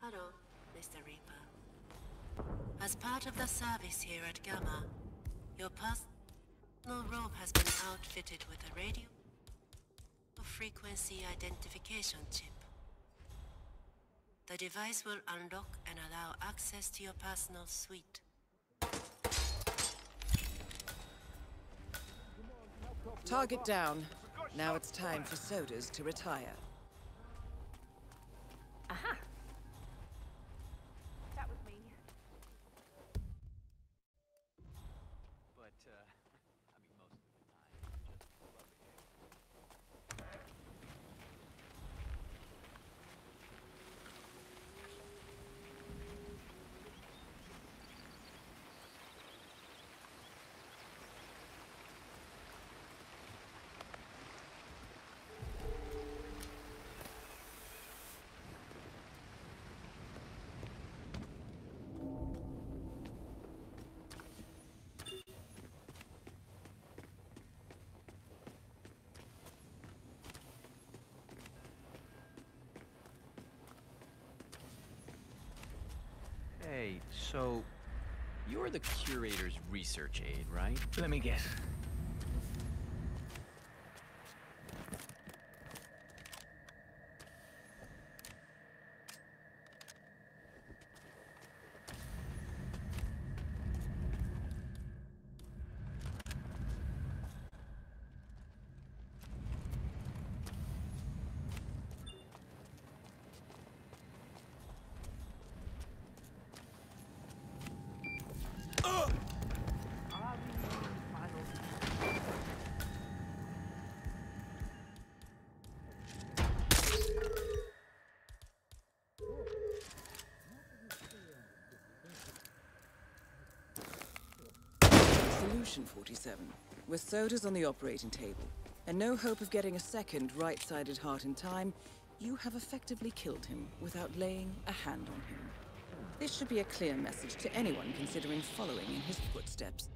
Hello, Mr. Rieper. As part of the service here at GAMA, your personal robe has been outfitted with a radio frequency identification chip. The device will unlock and allow access to your personal suite. Target down. Now it's time for Soders to retire. later. Hey, so you're the curator's research aide, right? Let me guess. Solution 47. With Soders on the operating table, and no hope of getting a second right-sided heart in time, you have effectively killed him without laying a hand on him. This should be a clear message to anyone considering following in his footsteps.